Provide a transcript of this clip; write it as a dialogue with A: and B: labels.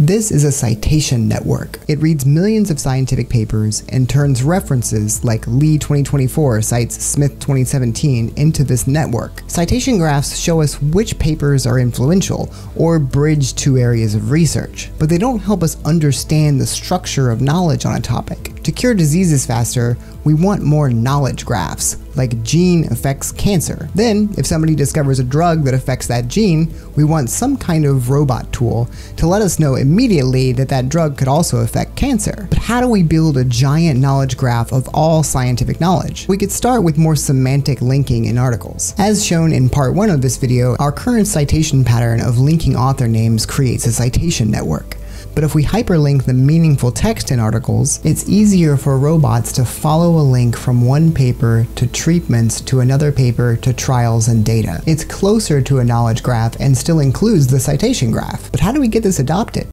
A: This is a citation network. It reads millions of scientific papers and turns references like Lee 2024 cites Smith 2017 into this network. Citation graphs show us which papers are influential or bridge two areas of research, but they don't help us understand the structure of knowledge on a topic. To cure diseases faster, we want more knowledge graphs, like gene affects cancer. Then, if somebody discovers a drug that affects that gene, we want some kind of robot tool to let us know immediately that that drug could also affect cancer. But how do we build a giant knowledge graph of all scientific knowledge? We could start with more semantic linking in articles. As shown in part 1 of this video, our current citation pattern of linking author names creates a citation network but if we hyperlink the meaningful text in articles, it's easier for robots to follow a link from one paper to treatments to another paper to trials and data. It's closer to a knowledge graph and still includes the citation graph. But how do we get this adopted?